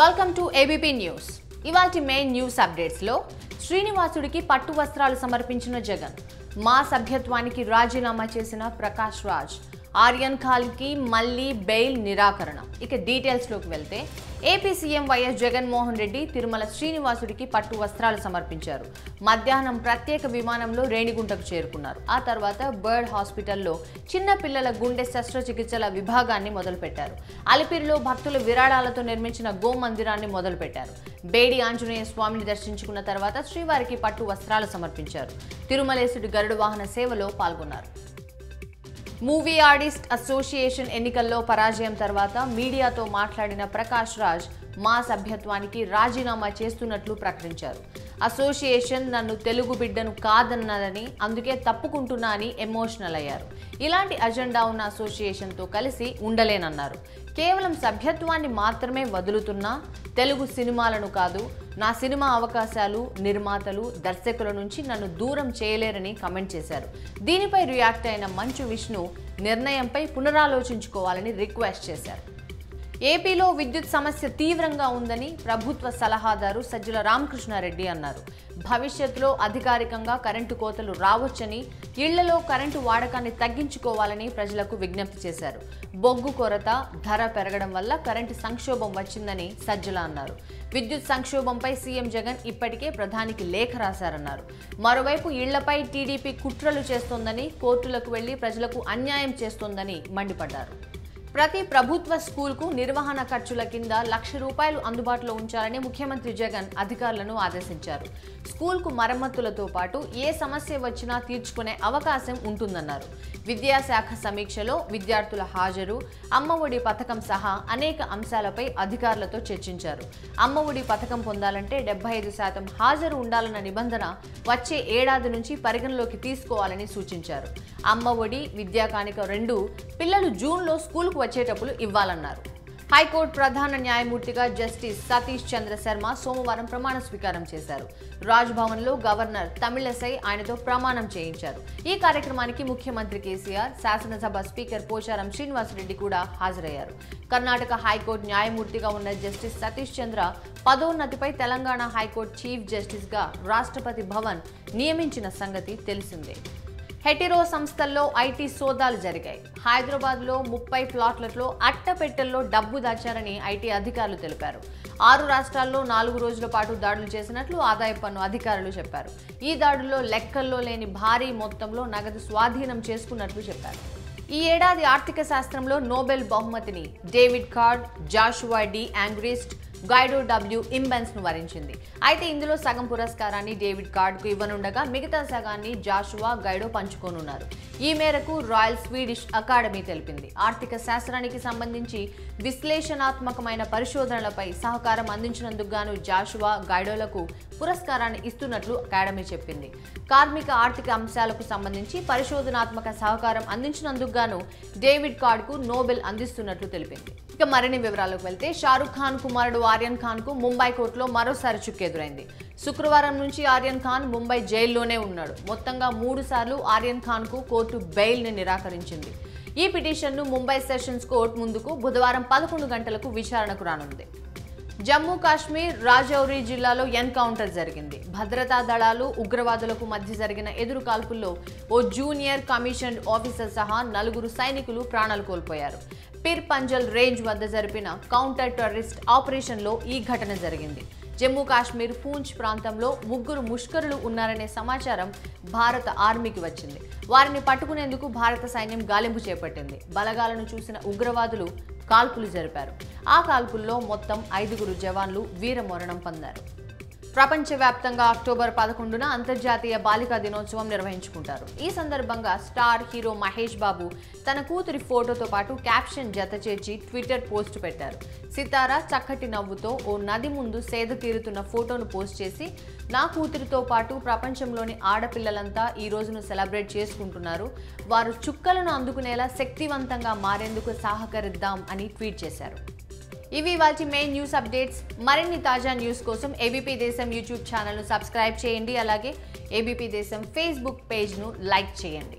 Welcome to ABP news ఇవాటి main news అప్డేట్స్లో శ్రీనివాసుడికి పట్టు వస్త్రాలు సమర్పించిన జగన్. మా సభ్యత్వానికి రాజీనామా చేసిన ప్రకాష్ రాజ్. ఆర్యన్ ఖాల్కి మళ్ళీ బెయిల్ నిరాకరణ. ఇక డీటెయిల్స్లోకి వెళ్తే AP CM YS Jaganmohan Reddy Tirumala శ్రీనివాసుడికి పట్టు వస్త్రాలు సమర్పించారు. మధ్యాహ్నం ప్రత్యేక విమానంలో రేణిగుంటకు చేరుకున్నారు. ఆ తర్వాత బర్డ్ హాస్పిటల్లో చిన్న పిల్లల గుండె శస్త్రచికిత్సల విభాగాన్ని మొదలుపెట్టారు. అలిపిరిలో భక్తుల విరాళాలతో నిర్మించిన గో మందిరాన్ని మొదలుపెట్టారు. బేడి ఆంజనేయ స్వామిని దర్శించుకున్న తర్వాత శ్రీవారికి పట్టు వస్త్రాలు సమర్పించారు. తిరుమలేశుడి గరుడు వాహన సేవలో పాల్గొన్నారు. మూవీ ఆర్టిస్ట్ అసోసియేషన్ ఎన్నికల్లో పరాజయం తర్వాత మీడియాతో మాట్లాడిన ప్రకాష్ రాజ్ మా సభ్యత్వానికి రాజీనామా చేస్తున్నట్లు ప్రకటించారు. అసోసియేషన్ నన్ను తెలుగు బిడ్డను కాదన్నదని అందుకే తప్పుకుంటున్నా అని ఎమోషనల్ అయ్యారు. ఇలాంటి అజెండా ఉన్న అసోసియేషన్తో కలిసి ఉండలేనన్నారు. కేవలం సభ్యత్వాన్ని మాత్రమే వదులుతున్నా తెలుగు సినిమాలను కాదు నా సినిమా అవకాశాలు నిర్మాతలు దర్శకుల నుంచి నన్ను దూరం చేయలేరని కమెంట్ చేశారు. దీనిపై రియాక్ట్ అయిన మంచు విష్ణు నిర్ణయంపై పునరాలోచించుకోవాలని రిక్వెస్ట్ చేశారు. ఏపీలో విద్యుత్ సమస్య తీవ్రంగా ఉందని ప్రభుత్వ సలహాదారు సజ్జల రామకృష్ణారెడ్డి అన్నారు. భవిష్యత్తులో అధికారికంగా కరెంటు కోతలు రావచ్చని ఇళ్ళలో కరెంటు వాడకాన్ని తగ్గించుకోవాలని ప్రజలకు విజ్ఞప్తి చేశారు. బొగ్గు కొరత ధర పెరగడం వల్ల కరెంటు సంక్షోభం వచ్చిందని సజ్జల అన్నారు. విద్యుత్ సంక్షోభంపై సీఎం జగన్ ఇప్పటికే ప్రధానికి లేఖ రాశారన్నారు. మరోవైపు ఇళ్ళపై టీడీపీ కుట్రలు చేస్తోందని కోర్టులకు వెళ్ళి ప్రజలకు అన్యాయం చేస్తోందని మండిపడ్డారు. ప్రతి ప్రభుత్వ స్కూల్కు నిర్వహణ ఖర్చుల కింద లక్ష రూపాయలు అందుబాటులో ఉంచాలని ముఖ్యమంత్రి జగన్ అధికారులను ఆదేశించారు. స్కూల్కు మరమ్మతులతో పాటు ఏ సమస్య వచ్చినా తీర్చుకునే అవకాశం ఉంటుందన్నారు. విద్యాశాఖ సమీక్షలో విద్యార్థుల హాజరు అమ్మఒడి పథకం సహా అనేక అంశాలపై అధికారులతో చర్చించారు. అమ్మఒడి పథకం పొందాలంటే డెబ్బై ఐదు శాతం హాజరు ఉండాలన్న నిబంధన వచ్చే ఏడాది నుంచి పరిగణలోకి తీసుకోవాలని సూచించారు. అమ్మఒడి విద్యా కానిక రెండు పిల్లలు జూన్లో స్కూల్కు వచ్చేటప్పుడు ఇవ్వాలన్నారు. హైకోర్టు ప్రధాన న్యాయమూర్తిగా జస్టిస్ సతీష్ చంద్ర శర్మ సోమవారం ప్రమాణ స్వీకారం చేశారు. రాజ్భవన్లో గవర్నర్ తమిళసై ఆయనతో ప్రమాణం చేయించారు. ఈ కార్యక్రమానికి ముఖ్యమంత్రి కేసీఆర్ శాసనసభ స్పీకర్ పోచారం శ్రీనివాసరెడ్డి కూడా హాజరయ్యారు. కర్ణాటక హైకోర్టు న్యాయమూర్తిగా ఉన్న జస్టిస్ సతీష్ చంద్ర పదోన్నతిపై తెలంగాణ హైకోర్టు చీఫ్ జస్టిస్గా రాష్ట్రపతి భవన్ నియమించిన సంగతి తెలిసిందే. హెటిరో సంస్థల్లో ఐటీ సోదాలు జరిగాయి. హైదరాబాద్లో ముప్పై ప్లాట్లలో అట్టపెట్టెల్లో డబ్బు దాచారని ఐటీ అధికారులు తెలిపారు. ఆరు రాష్ట్రాల్లో నాలుగు రోజుల పాటు దాడులు చేసినట్లు ఆదాయ పన్ను అధికారులు చెప్పారు. ఈ దాడుల్లో లెక్కల్లో లేని భారీ మొత్తంలో నగదు స్వాధీనం చేసుకున్నట్లు చెప్పారు. ఈ ఏడాది ఆర్థిక శాస్త్రంలో నోబెల్ బహుమతిని David Card Joshua D. Angrist Guido W ఇంబెన్స్ను వరించింది. అయితే ఇందులో సగం పురస్కారాన్ని డేవిడ్ కార్డ్కు ఇవ్వనుండగా మిగతా సగాన్ని జాషువా గైడో పంచుకోనున్నారు. ఈ మేరకు రాయల్ స్వీడిష్ అకాడమీ తెలిపింది. ఆర్థిక శాస్త్రానికి సంబంధించి విశ్లేషణాత్మకమైన పరిశోధనలపై సహకారం అందించినందుకు గాను జాషువా గైడోలకు పురస్కారాన్ని ఇస్తున్నట్లు అకాడమీ చెప్పింది. కార్మిక ఆర్థిక అంశాలకు సంబంధించి పరిశోధనాత్మక సహకారం అందించినందుకు గాను డేవిడ్ కార్డ్కు నోబెల్ అందిస్తున్నట్లు తెలిపింది. ఇక మరిన్ని వివరాలకు వెళ్తే షారుఖ్ ఖాన్ కుమారుడు ఆర్యన్ ఖాన్కు ముంబై కోర్టులో మరోసారి చుక్కెదురైంది. శుక్రవారం నుంచి ఆర్యన్ ఖాన్ ముంబై జైల్లోనే ఉన్నాడు. మొత్తంగా మూడు సార్లు ఆర్యన్ ఖాన్కు కోర్టు బెయిల్ని నిరాకరించింది. ఈ పిటిషన్ను ముంబై సెషన్స్ కోర్టు ముందుకు బుధవారం పదకొండు గంటలకు విచారణకు రానుంది. జమ్మూ కాశ్మీర్ రాజౌరి జిల్లాలో ఎన్కౌంటర్ జరిగింది. భద్రతా దళాలు ఉగ్రవాదులకు మధ్య జరిగిన ఎదురు కాల్పుల్లో ఓ జూనియర్ కమిషన్ ఆఫీసర్ సహా నలుగురు సైనికులు ప్రాణాలు కోల్పోయారు. పిర్ పంజల్ రేంజ్ వద్ద జరిపిన కౌంటర్ టెర్రరిస్ట్ ఆపరేషన్లో ఈ ఘటన జరిగింది. జమ్మూ కాశ్మీర్ పూంచ్ ప్రాంతంలో ముగ్గురు ముష్కరులు ఉన్నారనే సమాచారం భారత ఆర్మీకి వచ్చింది. వారిని పట్టుకునేందుకు భారత సైన్యం గాలింపు చేపట్టింది. బలగాలను చూసిన ఉగ్రవాదులు కాల్పులు జరిపారు. ఆ కాల్పుల్లో మొత్తం ఐదుగురు జవాన్లు వీరమరణం పొందారు. ప్రపంచవ్యాప్తంగా అక్టోబర్ పదకొండున అంతర్జాతీయ బాలికా దినోత్సవం నిర్వహించుకుంటారు. ఈ సందర్భంగా స్టార్ హీరో మహేష్ బాబు తన కూతురి ఫోటోతో పాటు క్యాప్షన్ జత చేర్చి ట్విట్టర్ పోస్ట్ పెట్టారు. సితార చక్కటి నవ్వుతో ఓ నది ముందు సేద తీరుతున్న ఫోటోను పోస్ట్ చేసి నా కూతురితో పాటు ప్రపంచంలోని ఆడపిల్లలంతా ఈ రోజును సెలబ్రేట్ చేసుకుంటున్నారు. వారు చుక్కలను అందుకునేలా శక్తివంతంగా మారేందుకు సహకరిద్దాం అని ట్వీట్ చేశారు. ఇవి వాటి మెయిన్ న్యూస్ అప్డేట్స్ మరిన్ని తాజా న్యూస్ కోసం ఏబీపీ దేశం యూట్యూబ్ ఛానల్ను సబ్స్క్రైబ్ చేయండి. అలాగే ఏబీపీ దేశం ఫేస్బుక్ పేజ్ను లైక్ చేయండి.